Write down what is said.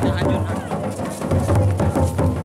Jangan jurnal.